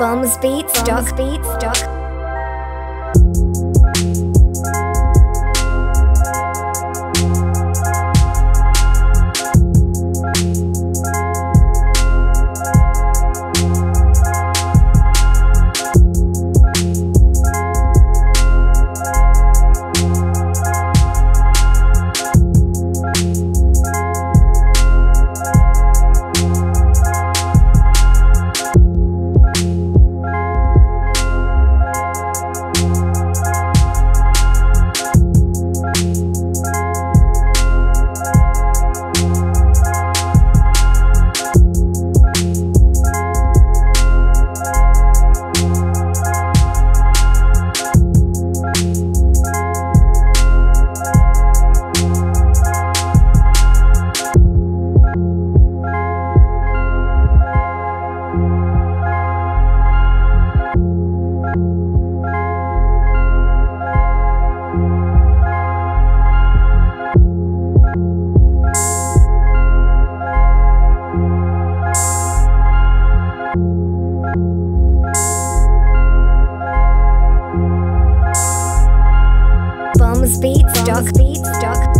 Bums Beats. Bums Beats. Bums. beats, doc beats, doc.